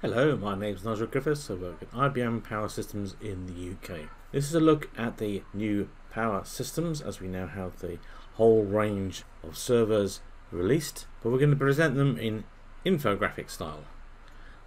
Hello, my name is Nigel Griffiths. I work at IBM Power Systems in the UK. This is a look at the new Power Systems as we now have the whole range of servers released, but we're going to present them in infographic style.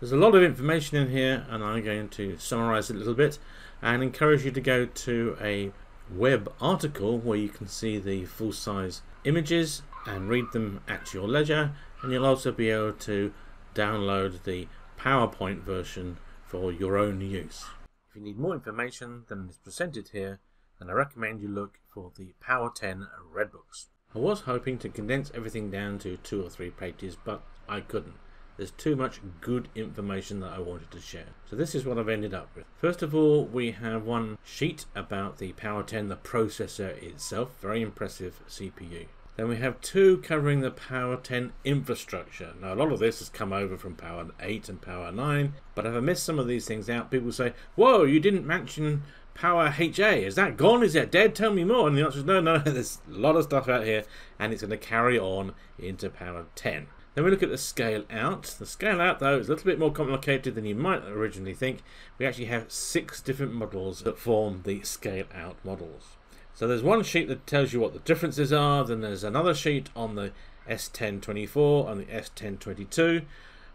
There's a lot of information in here and I'm going to summarize it a little bit and encourage you to go to a web article where you can see the full size images and read them at your leisure and you'll also be able to download the PowerPoint version for your own use. If you need more information than is presented here, then I recommend you look for the Power 10 Redbooks. I was hoping to condense everything down to two or three pages, but I couldn't. There's too much good information that I wanted to share. So this is what I've ended up with. First of all, we have one sheet about the Power 10, the processor itself. Very impressive CPU. Then we have two covering the Power 10 infrastructure. Now, a lot of this has come over from Power 8 and Power 9, but if I miss some of these things out, people say, Whoa, you didn't mention Power HA. Is that gone? Is that dead? Tell me more. And the answer is no, no, there's a lot of stuff out here, and it's going to carry on into Power 10. Then we look at the scale out. The scale out, though, is a little bit more complicated than you might originally think. We actually have six different models that form the scale out models. So there's one sheet that tells you what the differences are, then there's another sheet on the S1024 and the S1022,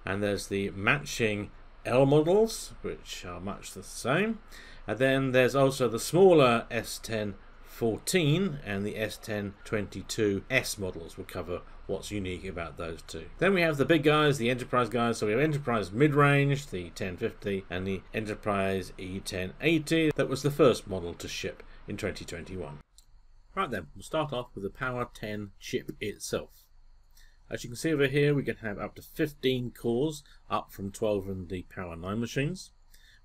and there's the matching L models, which are much the same. And then there's also the smaller S1014 and the S1022S models. We'll cover what's unique about those two. Then we have the big guys, the enterprise guys. So we have enterprise mid-range, the 1050, and the enterprise E1080. That was the first model to ship in 2021. Right then, we'll start off with the Power 10 chip itself. As you can see over here, we can have up to 15 cores, up from 12 in the Power 9 machines.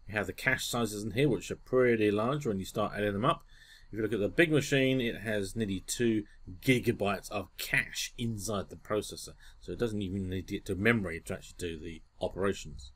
We have the cache sizes in here, which are pretty large when you start adding them up. If you look at the big machine, it has nearly 2 gigabytes of cache inside the processor. So it doesn't even need to get to memory to actually do the operations.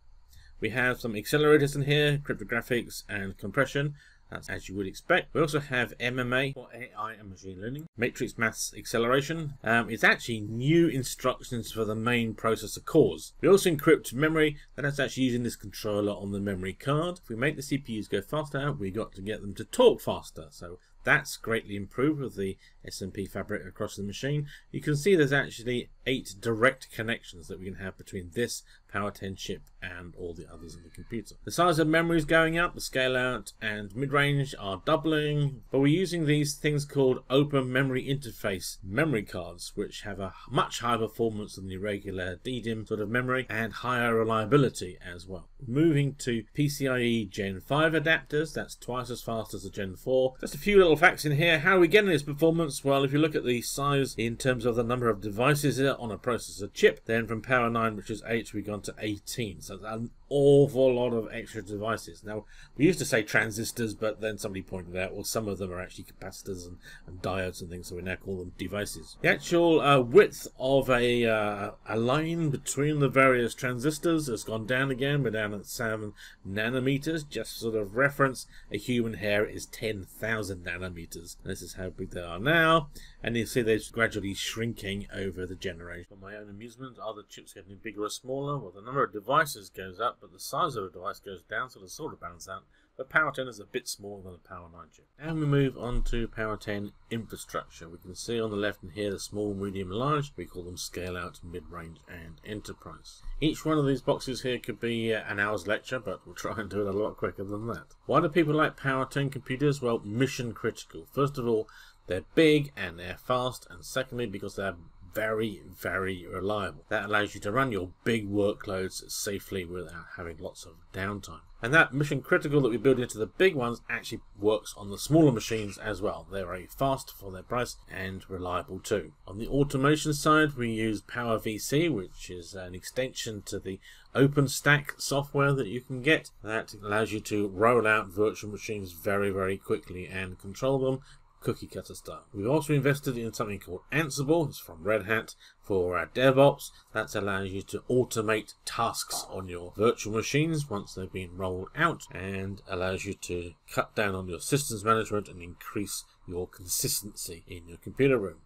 We have some accelerators in here, cryptographics and compression. That's as you would expect. We also have MMA for AI and machine learning. Matrix Maths Acceleration. Um, it's actually new instructions for the main processor cores. We also encrypt memory, and that's actually using this controller on the memory card. If we make the CPUs go faster, we got to get them to talk faster. So that's greatly improved with the SMP fabric across the machine. You can see there's actually eight direct connections that we can have between this Power 10 chip and all the others in the computer. The size of memory is going up, the scale out and mid-range are doubling, but we're using these things called open memory interface memory cards, which have a much higher performance than the regular DDIMM sort of memory and higher reliability as well. Moving to PCIe Gen 5 adapters, that's twice as fast as the Gen 4. Just a few little facts in here. How are we getting this performance? Well, if you look at the size in terms of the number of devices on a processor chip, then from Power 9, which is 8, we've gone to 18. So an awful lot of extra devices. Now, we used to say transistors, but then somebody pointed out, well, some of them are actually capacitors and, and diodes and things, so we now call them devices. The actual uh, width of a, uh, a line between the various transistors has gone down again. We're down at 7 nanometers. Just sort of reference, a human hair is 10,000 nanometers. And this is how big they are now. And you see they're gradually shrinking over the generation. For my own amusement, are the chips getting bigger or smaller? Well, the number of devices goes up, but the size of the device goes down, so they sort of balance out. But Power 10 is a bit smaller than the Power 9 chip. Now we move on to Power 10 infrastructure. We can see on the left and here the small, medium, large. We call them scale out, mid range, and enterprise. Each one of these boxes here could be uh, an hour's lecture, but we'll try and do it a lot quicker than that. Why do people like Power 10 computers? Well, mission critical. First of all, they're big and they're fast, and secondly, because they're very, very reliable. That allows you to run your big workloads safely without having lots of downtime. And that mission critical that we build into the big ones actually works on the smaller machines as well. They're very fast for their price and reliable too. On the automation side, we use Power VC, which is an extension to the OpenStack software that you can get. That allows you to roll out virtual machines very, very quickly and control them cookie cutter style. We've also invested in something called Ansible. It's from Red Hat for our DevOps. That allows you to automate tasks on your virtual machines once they've been rolled out and allows you to cut down on your systems management and increase your consistency in your computer room.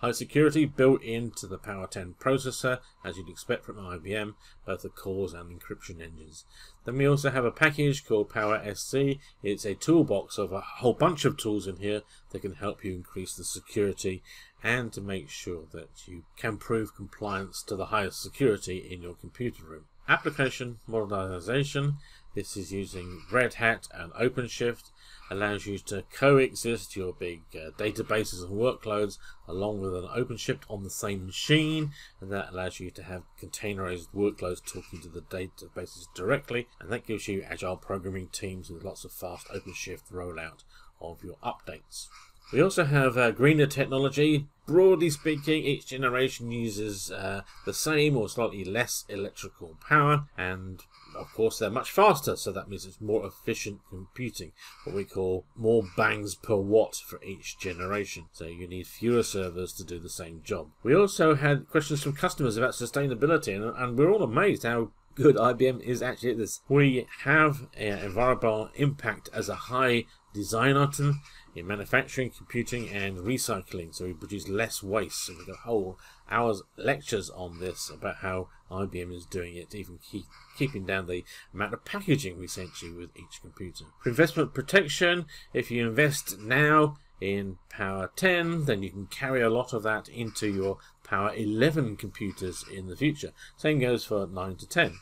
High security built into the Power 10 processor, as you'd expect from IBM, both the cores and encryption engines. Then we also have a package called Power SC. It's a toolbox of a whole bunch of tools in here that can help you increase the security and to make sure that you can prove compliance to the highest security in your computer room. Application modernization. This is using Red Hat and OpenShift allows you to coexist your big uh, databases and workloads along with an OpenShift on the same machine and that allows you to have containerized workloads talking to the databases directly and that gives you agile programming teams with lots of fast OpenShift rollout of your updates. We also have uh, greener technology. Broadly speaking, each generation uses uh, the same or slightly less electrical power, and of course, they're much faster, so that means it's more efficient computing, what we call more bangs per watt for each generation. So you need fewer servers to do the same job. We also had questions from customers about sustainability, and, and we're all amazed how good IBM is actually at this. We have uh, environmental impact as a high design item in manufacturing, computing, and recycling. So we produce less waste. We've got whole hours lectures on this about how IBM is doing it, even keep, keeping down the amount of packaging we send you with each computer. Investment protection, if you invest now in Power 10, then you can carry a lot of that into your Power 11 computers in the future. Same goes for 9 to 10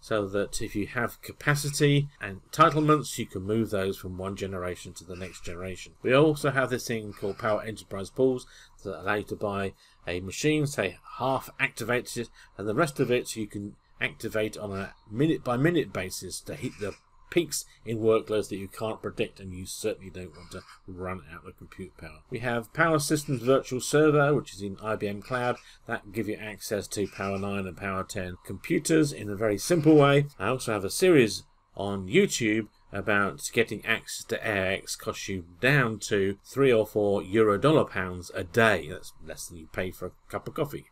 so that if you have capacity and entitlements, you can move those from one generation to the next generation. We also have this thing called Power Enterprise Pools that allow you to buy a machine, say half activated, and the rest of it you can activate on a minute by minute basis to hit the peaks in workloads that you can't predict and you certainly don't want to run out of compute power. We have Power Systems Virtual Server, which is in IBM Cloud. That give you access to Power 9 and Power 10 computers in a very simple way. I also have a series on YouTube about getting access to AIX costs you down to three or four euro dollar pounds a day. That's less than you pay for a cup of coffee.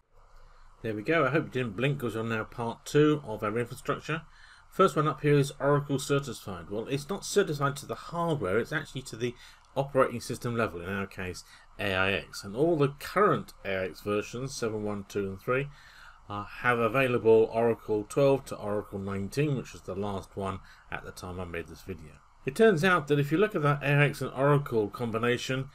There we go. I hope you didn't blink because you're now part two of our infrastructure. First one up here is Oracle certified. Well, it's not certified to the hardware, it's actually to the operating system level, in our case AIX. And all the current AIX versions, 7, 1, 2 and 3, uh, have available Oracle 12 to Oracle 19, which was the last one at the time I made this video. It turns out that if you look at that AIX and Oracle combination,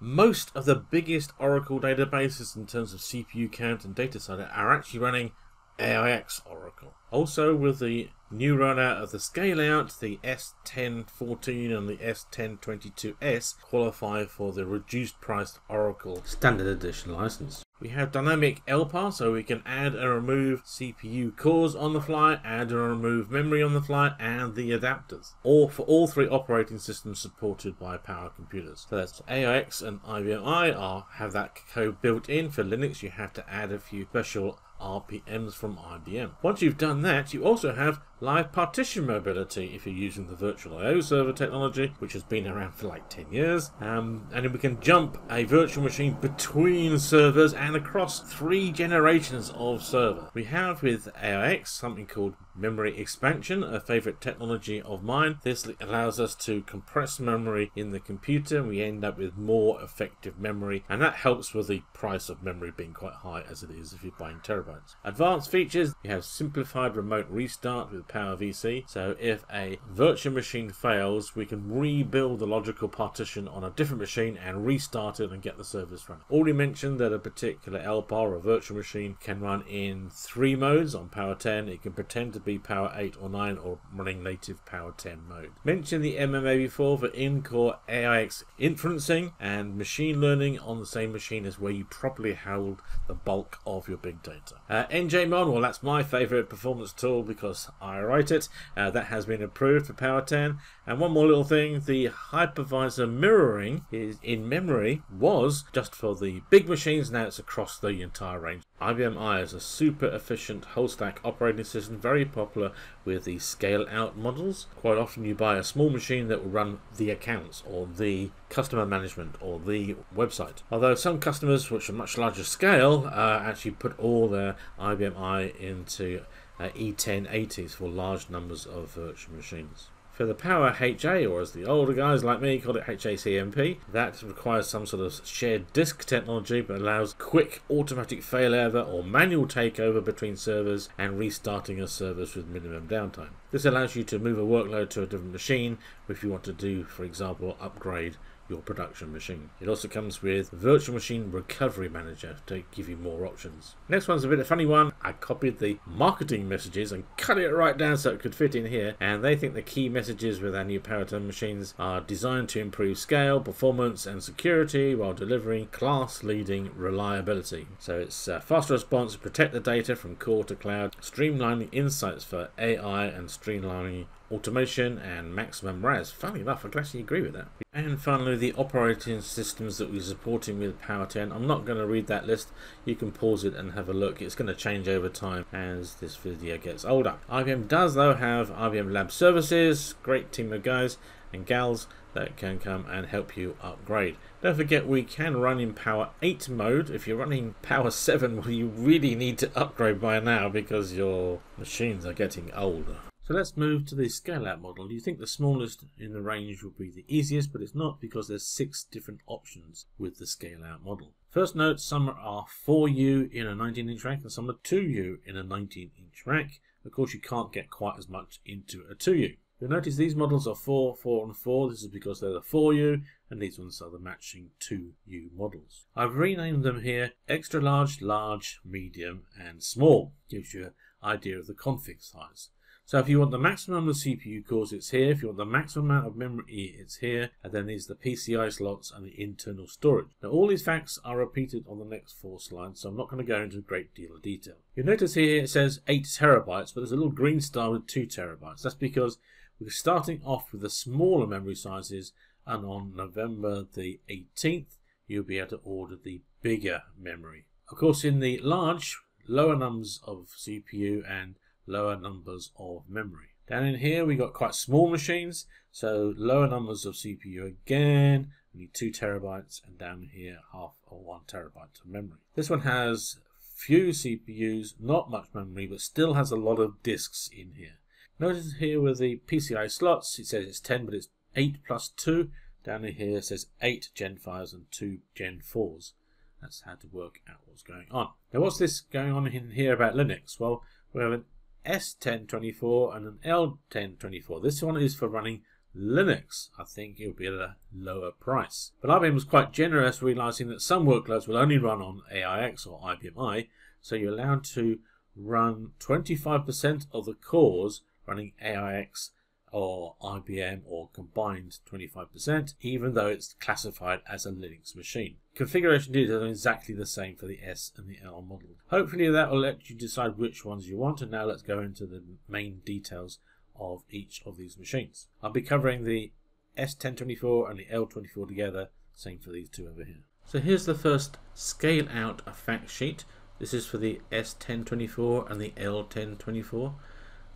most of the biggest Oracle databases in terms of CPU count and data size are actually running AIX Oracle. Also, with the new rollout of the scale out, the S1014 and the S1022S qualify for the reduced priced Oracle Standard Edition license. We have dynamic LPAR, so we can add and remove CPU cores on the fly, add and remove memory on the fly, and the adapters. All for all three operating systems supported by Power computers. So that's AIX and IBM I are have that code built in. For Linux, you have to add a few special RPMs from IBM. Once you've done that, you also have live partition mobility if you're using the virtual I.O. server technology, which has been around for like 10 years. Um, and we can jump a virtual machine between servers and across three generations of server. We have with AIX something called memory expansion, a favorite technology of mine. This allows us to compress memory in the computer and we end up with more effective memory and that helps with the price of memory being quite high as it is if you're buying terabytes. Advanced features, you have simplified remote restart with Power VC. So if a virtual machine fails, we can rebuild the logical partition on a different machine and restart it and get the service running. Already mentioned that a particular LPAR or virtual machine can run in three modes on Power 10. It can pretend to Power 8 or 9 or running native Power 10 mode. Mentioned the MMA before for in-core AIX inferencing and machine learning on the same machine as where you properly hold the bulk of your big data. Uh, NJMon, well that's my favorite performance tool because I I write it. Uh, that has been approved for Power 10. And one more little thing, the hypervisor mirroring is in memory was just for the big machines, now it's across the entire range. IBM i is a super efficient whole stack operating system, very popular with the scale out models. Quite often you buy a small machine that will run the accounts or the customer management or the website. Although some customers, which are much larger scale, uh, actually put all their IBM i into uh, E1080s for large numbers of virtual machines. For the Power HA, or as the older guys like me call it HACMP, that requires some sort of shared disk technology but allows quick automatic failover or manual takeover between servers and restarting a service with minimum downtime. This allows you to move a workload to a different machine if you want to do, for example, upgrade your production machine. It also comes with Virtual Machine Recovery Manager to give you more options. Next one's a bit of a funny one. I copied the marketing messages and cut it right down so it could fit in here. And they think the key messages with our new 10 machines are designed to improve scale, performance, and security while delivering class-leading reliability. So it's uh, faster response, protect the data from core to cloud, streamlining insights for AI, and streamlining automation and maximum RAS. Funny enough, I can actually agree with that. And finally, the operating systems that we're supporting with Power 10. I'm not going to read that list. You can pause it and have a look. It's going to change over time as this video gets older. IBM does, though, have IBM Lab Services. Great team of guys and gals that can come and help you upgrade. Don't forget we can run in Power 8 mode. If you're running Power 7, well, you really need to upgrade by now because your machines are getting older. So let's move to the scale out model. You think the smallest in the range will be the easiest, but it's not because there's six different options with the scale out model. First note, some are 4U in a 19 inch rack and some are 2U in a 19 inch rack. Of course, you can't get quite as much into a 2U. You'll notice these models are 4, 4 and 4. This is because they're the 4U and these ones are the matching 2U models. I've renamed them here extra large, large, medium and small. Gives you an idea of the config size. So if you want the maximum of CPU cores, it's here. If you want the maximum amount of memory, it's here. And then there's the PCI slots and the internal storage. Now all these facts are repeated on the next four slides, so I'm not going to go into a great deal of detail. You'll notice here it says 8 terabytes, but there's a little green star with 2 terabytes. That's because we're starting off with the smaller memory sizes, and on November the 18th, you'll be able to order the bigger memory. Of course, in the large, lower numbers of CPU and lower numbers of memory. Down in here we got quite small machines, so lower numbers of CPU again, only 2 terabytes, and down here half or 1 terabyte of memory. This one has few CPUs, not much memory, but still has a lot of disks in here. Notice here with the PCI slots, it says it's 10, but it's 8 plus 2. Down in here it says 8 Gen 5s and 2 Gen 4s. That's how to work out what's going on. Now what's this going on in here about Linux? Well, we have an S1024 and an L1024. This one is for running Linux. I think it'll be at a lower price. But IBM was quite generous, realizing that some workloads will only run on AIX or IBM i, so you're allowed to run 25% of the cores running AIX or IBM or combined 25%, even though it's classified as a Linux machine. Configuration details are exactly the same for the S and the L model. Hopefully that will let you decide which ones you want and now let's go into the main details of each of these machines. I'll be covering the S1024 and the L24 together, same for these two over here. So here's the first scale out a fact sheet. This is for the S1024 and the L1024.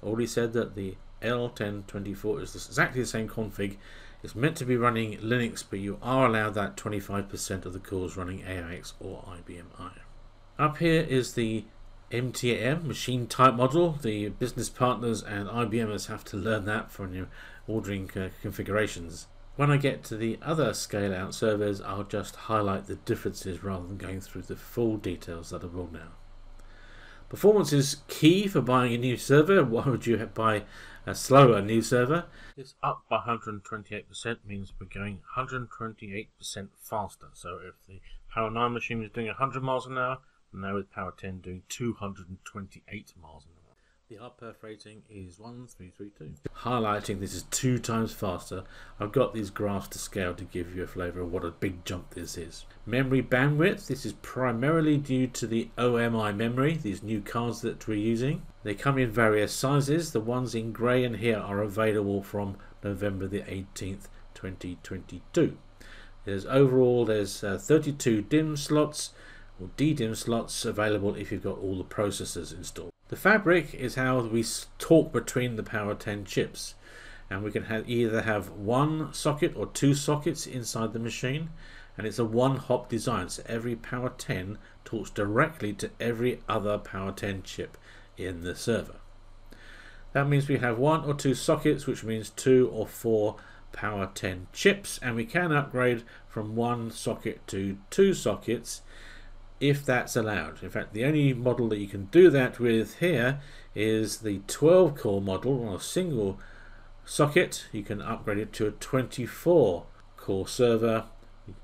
I Already said that the L1024 is exactly the same config. It's meant to be running Linux, but you are allowed that 25% of the cores running AIX or IBM i. Up here is the MTM machine type model. The business partners and IBMers have to learn that for your ordering uh, configurations. When I get to the other scale out servers, I'll just highlight the differences rather than going through the full details that I will now. Performance is key for buying a new server. Why would you buy a slower new server. This up by 128% means we're going 128% faster. So if the Power 9 machine is doing 100 miles an hour, now with Power 10 doing 228 miles an hour. The RPerf rating is 1332. Highlighting this is two times faster. I've got these graphs to scale to give you a flavour of what a big jump this is. Memory bandwidth, this is primarily due to the OMI memory, these new cards that we're using. They come in various sizes. The ones in grey and here are available from November the 18th, 2022. There's overall there's uh, 32 DIMM slots or DDIMM slots available if you've got all the processors installed. The fabric is how we talk between the Power 10 chips. And we can have either have one socket or two sockets inside the machine and it's a one hop design. So every Power 10 talks directly to every other Power 10 chip in the server. That means we have one or two sockets, which means two or four Power 10 chips, and we can upgrade from one socket to two sockets if that's allowed. In fact, the only model that you can do that with here is the 12 core model on a single socket. You can upgrade it to a 24 core server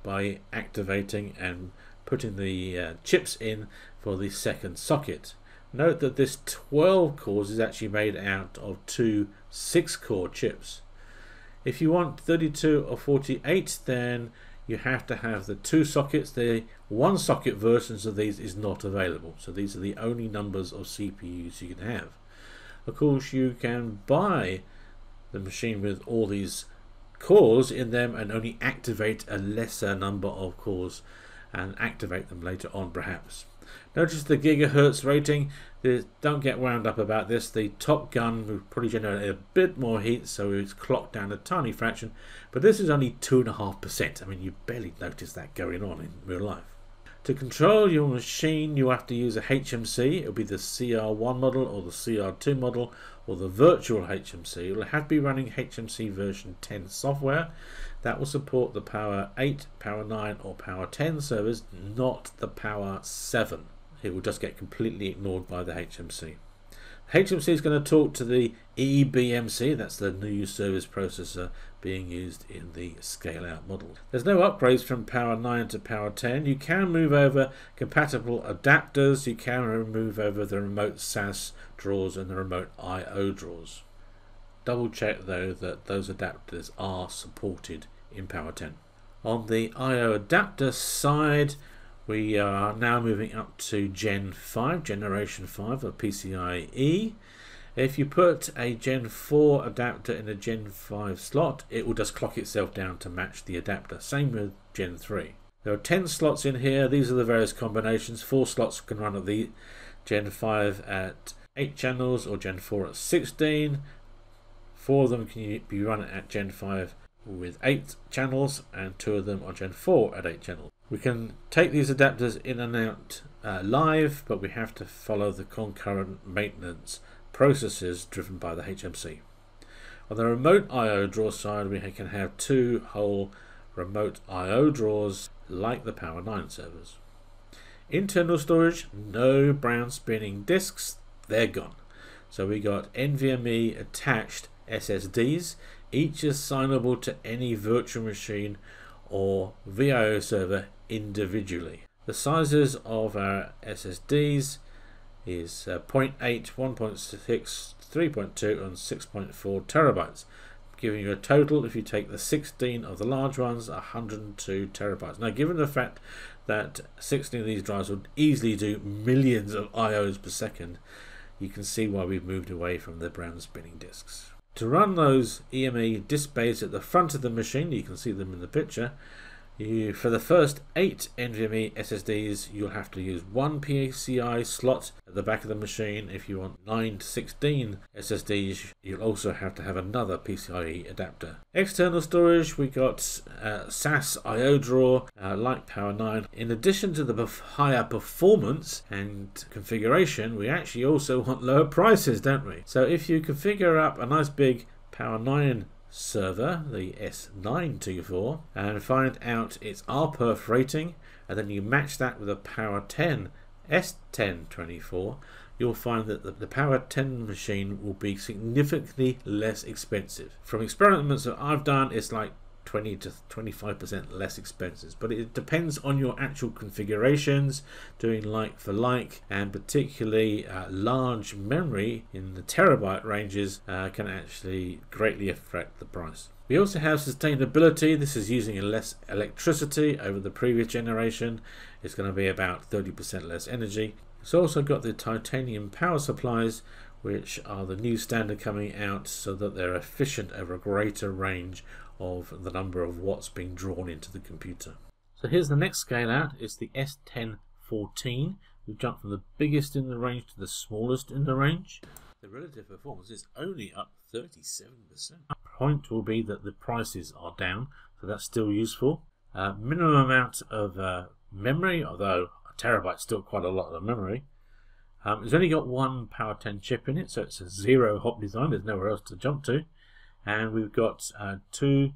by activating and putting the uh, chips in for the second socket. Note that this 12 cores is actually made out of two 6 core chips. If you want 32 or 48 then you have to have the two sockets. The one socket versions of these is not available. So these are the only numbers of CPUs you can have. Of course you can buy the machine with all these cores in them and only activate a lesser number of cores and activate them later on perhaps. Notice the gigahertz rating. Don't get wound up about this. The Top Gun will probably generate a bit more heat, so it's clocked down a tiny fraction. But this is only 2.5%. I mean, you barely notice that going on in real life. To control your machine, you have to use a HMC. It'll be the CR1 model or the CR2 model or the virtual HMC. It'll have to be running HMC version 10 software. That will support the Power 8, Power 9 or Power 10 servers, not the Power 7. It will just get completely ignored by the HMC. HMC is going to talk to the eBMC, that's the new service processor being used in the scale out model. There's no upgrades from Power 9 to Power 10. You can move over compatible adapters, you can move over the remote SAS drawers and the remote I.O. drawers. Double check though that those adapters are supported in Power 10. On the I.O. adapter side, we are now moving up to Gen 5, Generation 5 of PCIe. If you put a Gen 4 adapter in a Gen 5 slot, it will just clock itself down to match the adapter. Same with Gen 3. There are 10 slots in here. These are the various combinations. 4 slots can run at the Gen 5 at 8 channels or Gen 4 at 16. Four of them can be run at Gen 5 with 8 channels and two of them are Gen 4 at 8 channels. We can take these adapters in and out uh, live but we have to follow the concurrent maintenance processes driven by the HMC. On the remote I.O. draw side we can have two whole remote I.O. drawers like the Power 9 servers. Internal storage, no brown spinning disks, they're gone. So we got NVMe attached SSDs, each assignable to any virtual machine or VIO server individually. The sizes of our SSDs is uh, 0.8, 1.6, 3.2 and 6.4 terabytes. Giving you a total if you take the 16 of the large ones 102 terabytes. Now given the fact that 16 of these drives would easily do millions of IOs per second you can see why we've moved away from the brown spinning disks to run those NVMe disk bays at the front of the machine, you can see them in the picture, you, for the first 8 NVMe SSDs, you'll have to use one PCI slot at the back of the machine. If you want 9 to 16 SSDs, you'll also have to have another PCIe adapter. External storage, we got uh, SAS IO drawer, uh, like Power 9. In addition to the higher performance and configuration, we actually also want lower prices, don't we? So if you configure up a nice big Power 9 server, the S924, and find out its RPerf rating, and then you match that with a Power 10 S1024, you'll find that the, the, Power 10 machine will be significantly less expensive. From experiments that I've done, it's like 20 to 25% less expenses. But it depends on your actual configurations, doing like for like, and particularly uh, large memory in the terabyte ranges uh, can actually greatly affect the price. We also have sustainability. This is using less electricity over the previous generation. It's going to be about 30% less energy. It's also got the titanium power supplies, which are the new standard coming out so that they're efficient over a greater range of the number of watts being drawn into the computer. So here's the next scale out, it's the S1014. We've jumped from the biggest in the range to the smallest in the range. The relative performance is only up 37%. Point will be that the prices are down, so that's still useful. Uh, minimum amount of uh, memory, although a terabyte's still quite a lot of memory. Um, it's only got one Power 10 chip in it, so it's a zero hop design. There's nowhere else to jump to. And we've got uh, two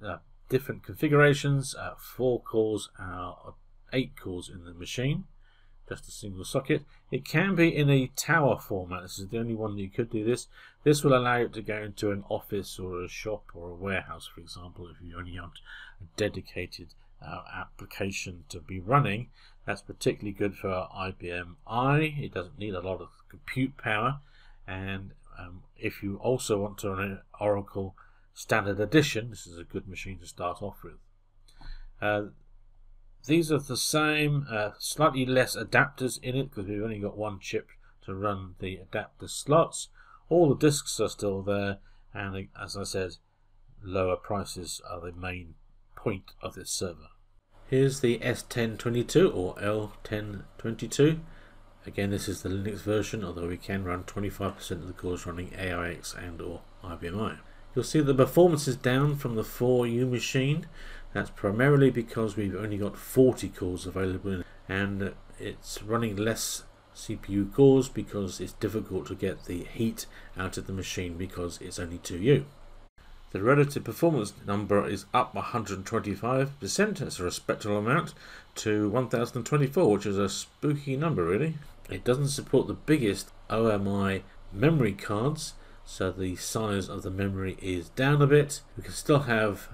uh, different configurations, uh, four cores, uh, eight cores in the machine, just a single socket. It can be in a tower format. This is the only one that you could do this. This will allow it to go into an office or a shop or a warehouse, for example, if you only want a dedicated uh, application to be running. That's particularly good for IBM i. It doesn't need a lot of compute power. And um, if you also want to run an Oracle Standard Edition, this is a good machine to start off with. Uh, these are the same, uh, slightly less adapters in it because we've only got one chip to run the adapter slots. All the disks are still there, and as I said, lower prices are the main point of this server. Here's the S1022 or L1022. Again, this is the Linux version, although we can run 25% of the cores running AIX and or IBM i. You'll see the performance is down from the 4U machine. That's primarily because we've only got 40 cores available and it's running less CPU cores because it's difficult to get the heat out of the machine because it's only 2U. The relative performance number is up 125%, that's a respectable amount, to 1024, which is a spooky number really. It doesn't support the biggest OMI memory cards, so the size of the memory is down a bit. We can still have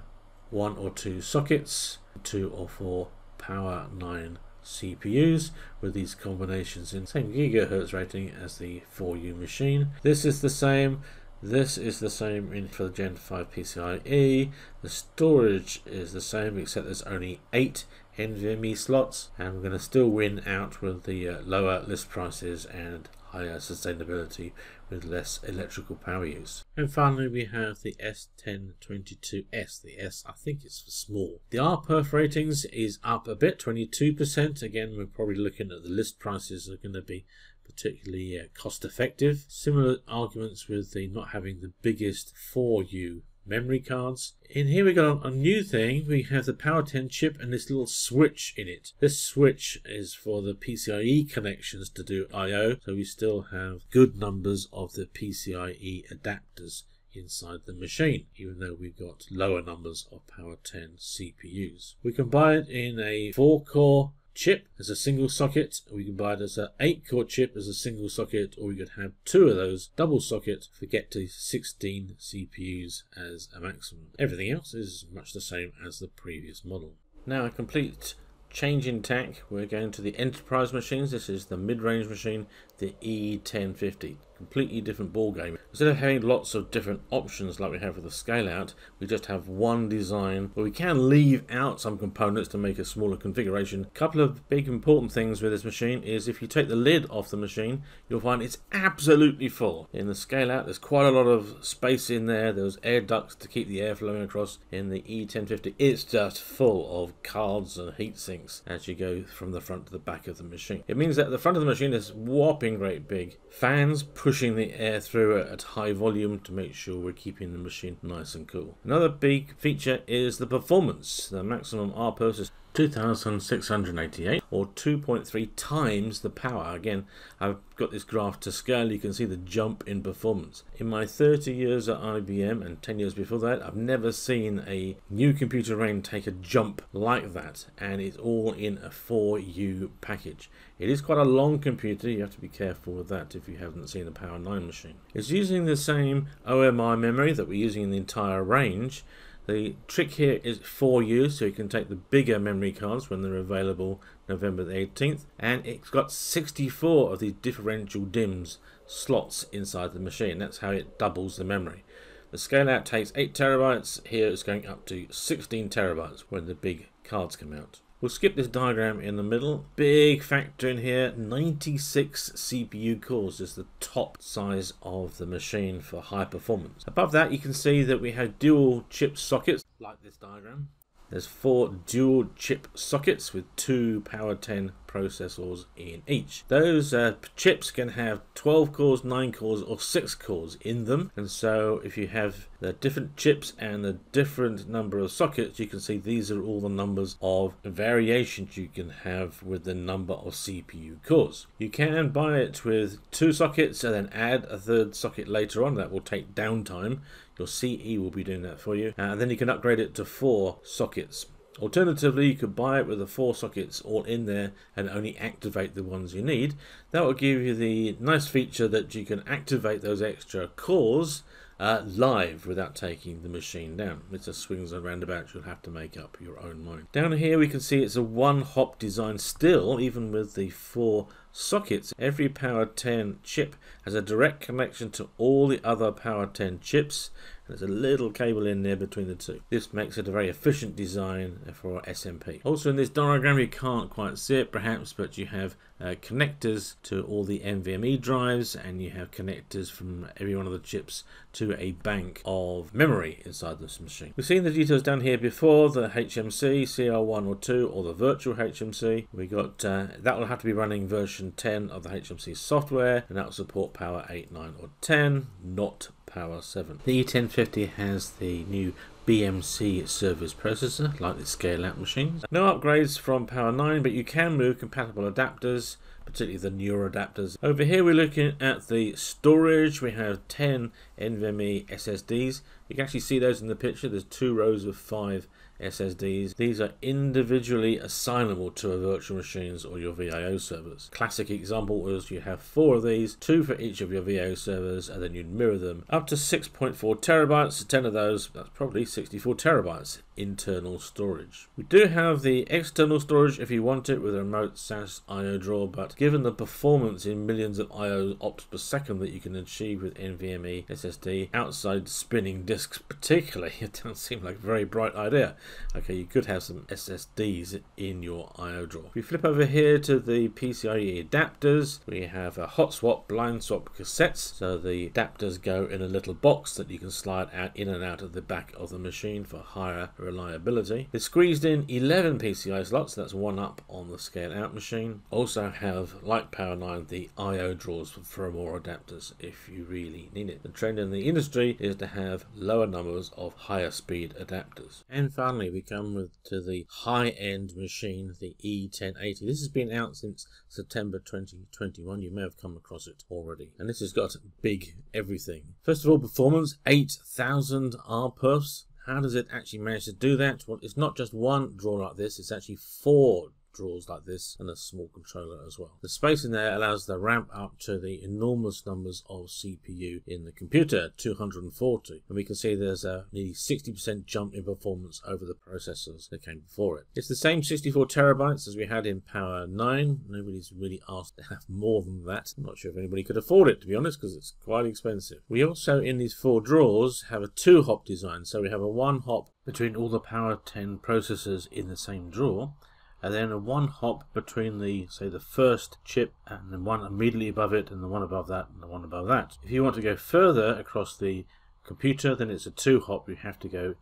one or two sockets, two or four Power 9 CPUs with these combinations in same gigahertz rating as the 4U machine. This is the same this is the same in for the Gen 5 PCIe. The storage is the same except there's only 8 NVMe slots and we're going to still win out with the uh, lower list prices and higher sustainability with less electrical power use. And finally we have the S1022S. The S I think it's for small. The R perf ratings is up a bit, 22%. Again we're probably looking at the list prices are going to be particularly uh, cost effective. Similar arguments with the not having the biggest 4U memory cards. In here we got a new thing. We have the Power 10 chip and this little switch in it. This switch is for the PCIe connections to do I.O. So we still have good numbers of the PCIe adapters inside the machine, even though we've got lower numbers of Power 10 CPUs. We can buy it in a 4-core chip as a single socket, we can buy it as an 8 core chip as a single socket, or we could have two of those double socket for get to 16 CPUs as a maximum. Everything else is much the same as the previous model. Now a complete change in tack, we're going to the enterprise machines. This is the mid-range machine, the E1050 completely different ball game. Instead of having lots of different options like we have with the scale out, we just have one design but we can leave out some components to make a smaller configuration. A couple of big important things with this machine is if you take the lid off the machine, you'll find it's absolutely full. In the scale out, there's quite a lot of space in there. There's air ducts to keep the air flowing across. In the E1050, it's just full of cards and heat sinks as you go from the front to the back of the machine. It means that the front of the machine is whopping great big. Fans pushing the air through it at high volume to make sure we're keeping the machine nice and cool. Another big feature is the performance. The maximum RPerf is 2688 or 2.3 times the power. Again, I've got this graph to scale. You can see the jump in performance. In my 30 years at IBM and 10 years before that, I've never seen a new computer range take a jump like that. And it's all in a 4U package. It is quite a long computer. You have to be careful with that if you haven't seen the Power 9 machine. It's using the same OMI memory that we're using in the entire range. The trick here is 4U, so you can take the bigger memory cards when they're available November the 18th, and it's got 64 of these differential DIMMs slots inside the machine. That's how it doubles the memory. The scale out takes 8 terabytes, here it's going up to 16 terabytes when the big cards come out. We'll skip this diagram in the middle. Big factor in here, 96 CPU cores is the top size of the machine for high performance. Above that you can see that we have dual chip sockets, like this diagram. There's four dual chip sockets with two Power 10 processors in each. Those uh, chips can have 12 cores, 9 cores, or 6 cores in them, and so if you have the different chips and the different number of sockets, you can see these are all the numbers of variations you can have with the number of CPU cores. You can buy it with two sockets and then add a third socket later on. That will take downtime. Your CE will be doing that for you. And then you can upgrade it to four sockets. Alternatively, you could buy it with the four sockets all in there and only activate the ones you need. That will give you the nice feature that you can activate those extra cores uh, live without taking the machine down. It's a swings and roundabouts, you'll have to make up your own mind. Down here we can see it's a one hop design still, even with the four sockets. Every Power 10 chip has a direct connection to all the other Power 10 chips there's a little cable in there between the two. This makes it a very efficient design for SMP. Also in this diagram you can't quite see it perhaps but you have uh, connectors to all the NVMe drives and you have connectors from every one of the chips to a bank of memory inside this machine. We've seen the details down here before, the HMC, CR1 or 2 or the virtual HMC. We got uh, That will have to be running version 10 of the HMC software and that will support Power 8, 9 or 10, not Power 7. The E1050 has the new BMC service processor, like the scale-out machines. No upgrades from Power 9, but you can move compatible adapters, particularly the newer adapters. Over here we're looking at the storage. We have 10 NVMe SSDs. You can actually see those in the picture. There's two rows of five SSDs. These are individually assignable to a virtual machines or your VIO servers. Classic example is you have four of these, two for each of your VIO servers, and then you mirror them up to 6.4 terabytes. 10 of those, that's probably 64 terabytes internal storage. We do have the external storage if you want it with a remote SAS IO drawer, but given the performance in millions of IO ops per second that you can achieve with NVMe SSD outside spinning disks particularly, it doesn't seem like a very bright idea. Okay, you could have some SSDs in your IO drawer. If we flip over here to the PCIe adapters, we have a hot swap, blind swap cassettes. So the adapters go in a little box that you can slide out in and out of the back of the machine for higher reliability. They squeezed in 11 PCI slots, that's one up on the scale out machine. Also have, like Power 9, the IO drawers for more adapters if you really need it. The trend in the industry is to have lower numbers of higher speed adapters. And finally, we come with, to the high-end machine, the E1080. This has been out since September 2021. You may have come across it already. And this has got big everything. First of all, performance, 8,000 RPERFs. How does it actually manage to do that? Well, it's not just one draw like this, it's actually four drawers like this and a small controller as well. The space in there allows the ramp up to the enormous numbers of CPU in the computer, 240. And we can see there's a nearly 60% jump in performance over the processors that came before it. It's the same 64 terabytes as we had in Power 9. Nobody's really asked to have more than that. I'm not sure if anybody could afford it, to be honest, because it's quite expensive. We also, in these four drawers, have a two-hop design. So we have a one-hop between all the Power 10 processors in the same drawer and then a one hop between the say the first chip and the one immediately above it and the one above that and the one above that. If you want to go further across the computer then it's a two hop you have to go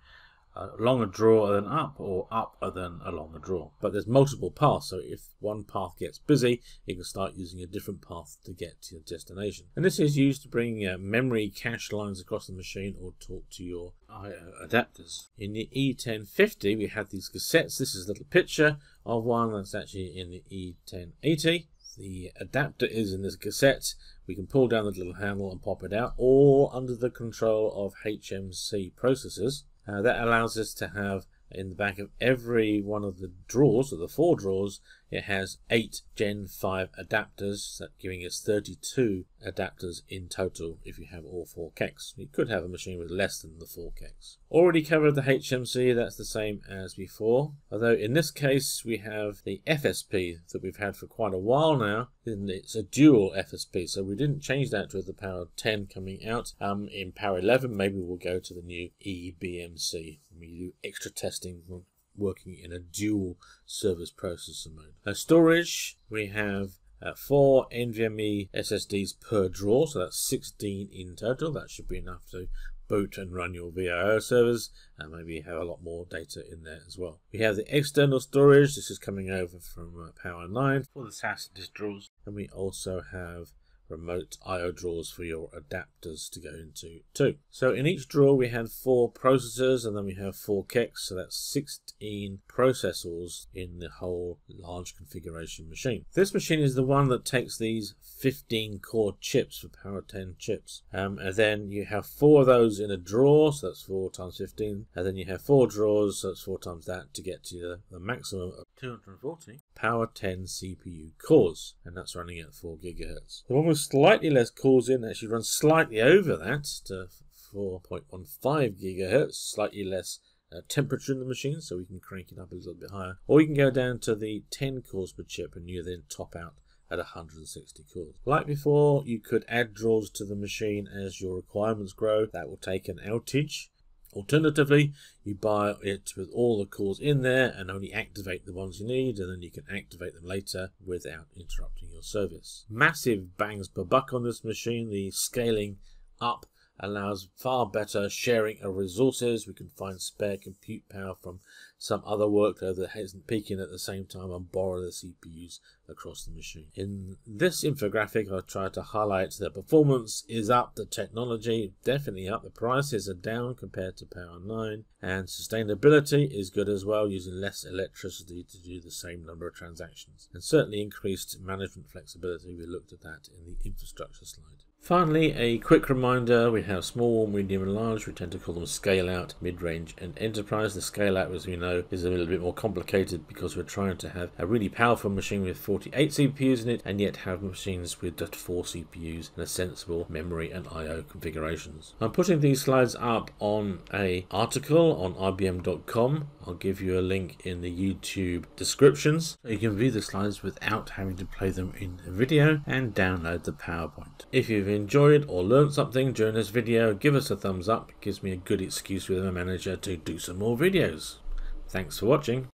a drawer and then up or up along a drawer. But there's multiple paths, so if one path gets busy, you can start using a different path to get to your destination. And this is used to bring uh, memory cache lines across the machine or talk to your adapters. In the E1050, we have these cassettes. This is a little picture of one that's actually in the E1080. The adapter is in this cassette. We can pull down the little handle and pop it out, all under the control of HMC processors. Uh, that allows us to have in the back of every one of the drawers, or the four drawers, it has 8 Gen 5 adapters, giving us 32 adapters in total if you have all 4 CECs. You could have a machine with less than the 4 CECs. Already covered the HMC, that's the same as before. Although in this case we have the FSP that we've had for quite a while now. And it's a dual FSP, so we didn't change that with the Power 10 coming out. Um, in Power 11 maybe we'll go to the new eBMC. We do extra testing working in a dual service processor mode. Storage, we have uh, four NVMe SSDs per draw, so that's 16 in total. That should be enough to boot and run your VIO servers and maybe have a lot more data in there as well. We have the external storage. This is coming over from uh, Power 9 for the SAS distros. And we also have remote I.O. drawers for your adapters to go into too. So in each drawer we had four processors and then we have four CECs, so that's 16 processors in the whole large configuration machine. This machine is the one that takes these 15 core chips for Power 10 chips. Um, and then you have four of those in a drawer, so that's 4 times 15. And then you have four drawers, so that's 4 times that to get to the, the maximum of 240 Power 10 CPU cores. And that's running at 4 gigahertz. The one with slightly less cores in actually runs slightly over that to 4.15 gigahertz, slightly less uh, temperature in the machine, so we can crank it up a little bit higher. Or you can go down to the 10 cores per chip and you then top out at 160 cores. Like before, you could add draws to the machine as your requirements grow. That will take an outage. Alternatively, you buy it with all the cores in there and only activate the ones you need, and then you can activate them later without interrupting your service. Massive bangs per buck on this machine. The scaling up allows far better sharing of resources. We can find spare compute power from some other workload that isn't peaking at the same time and borrow the CPUs across the machine. In this infographic, I try to highlight that performance is up, the technology definitely up, the prices are down compared to Power 9, and sustainability is good as well, using less electricity to do the same number of transactions. And certainly increased management flexibility. We looked at that in the infrastructure slide. Finally, a quick reminder, we have small, medium and large. We tend to call them scale out, mid-range and enterprise. The scale out, as we know, is a little bit more complicated because we're trying to have a really powerful machine with 48 CPUs in it and yet have machines with just 4 CPUs and a sensible memory and I.O. configurations. I'm putting these slides up on a article on IBM.com. I'll give you a link in the YouTube descriptions you can view the slides without having to play them in a video and download the PowerPoint. If you've enjoyed or learned something during this video, give us a thumbs up. It gives me a good excuse with my manager to do some more videos. Thanks for watching.